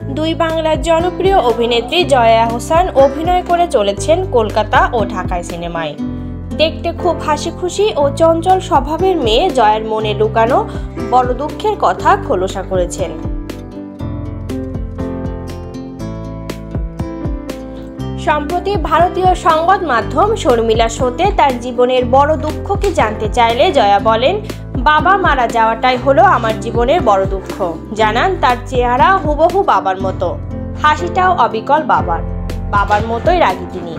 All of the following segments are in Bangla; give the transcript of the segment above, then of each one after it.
দুই বাংলার জনপ্রিয় অভিনেত্রী জয়া হোসান অভিনয় করে চলেছেন কলকাতা ও ঢাকায় সিনেমায়। দেখতে খুব হাসি খুশি ও চঞ্চল স্বভাবের মেয়ে জয়ার মনে লুকানো বড় দুঃখের কথা খোলসা করেছেন। সম্প্রতি ভারতীয় সংবাদ মাধ্যম শর্মিলা শোতে তার জীবনের বড় দুঃখকে জানতে চাইলে জয়া বলেন, বাবা মারা যাওয়াটাই হলো আমার জীবনের বড় দুঃখ। জানান তার চেহারা হুবহু বাবার মতো। হাসিটাও অবিকল বাবার। বাবার মতোই রাগি তিনি।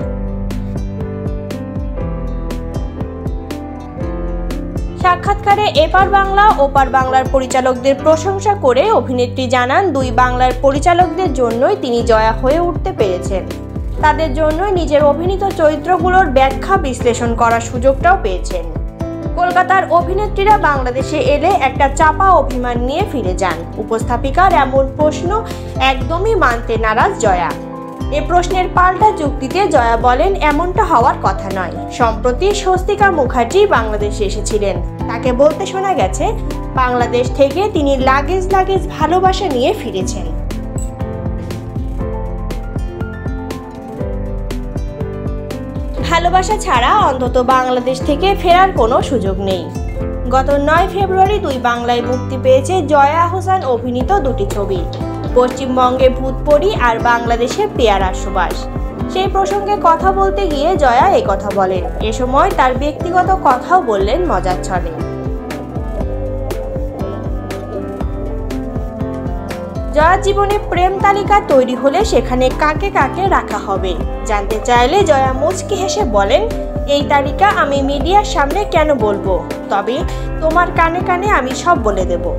সাক্ষাৎকারে এপার বাংলা, ওপার বাংলার পরিচালকদের প্রশংসা করে অভিনেত্রী জানান, দুই বাংলার পরিচালকদের জন্যই তিনি জয়া হয়ে উঠতে পেরেছেন। তাদের জন্য নিজের অভিনীত চরিত্রগুলোর ব্যাখ্যা বিশ্লেষণ করার সুযোগটাও পেয়েছেন। কলকাতার অভিনেত্রীরা বাংলাদেশে এলে একটা চাপা অভিমান নিয়ে ফিরে যান। উপস্থাপিকার এমন প্রশ্ন একদমই মানতে নারাজ জয়া। এ প্রশ্নের পাল্টা যুক্তিতে জয়া বলেন, এমনটা হওয়ার কথা নয়। সম্প্রতি স্বস্তিকা মুখার্জি বাংলাদেশে এসেছিলেন। তাকে বলতে শোনা গেছে, বাংলাদেশ থেকে তিনি লাগেজ লাগেজ ভালোবাসা নিয়ে ফিরেছেন। ভালোবাসা ছাড়া অন্তত বাংলাদেশ থেকে ফেরার কোনো সুযোগ নেই। গত নয় ফেব্রুয়ারি দুই বাংলায় মুক্তি পেয়েছে জয়া হোসেন অভিনীত দুটি ছবি। পশ্চিমবঙ্গে ভূতপরি আর বাংলাদেশে পেয়ারার সুবাস। সেই প্রসঙ্গে কথা বলতে গিয়ে জয়া কথা বলেন। এ সময় তার ব্যক্তিগত কথাও বললেন মজার ছলে। জয়ার জীবনে প্রেম তালিকা তৈরি হলে সেখানে কাকে কাকে রাখা হবে? জানতে চাইলে জয়া মুচকি হেসে বলেন, এই তালিকা আমি মিডিয়ার সামনে কেন বলব? তবে তোমার কানে কানে আমি সব বলে দেবো।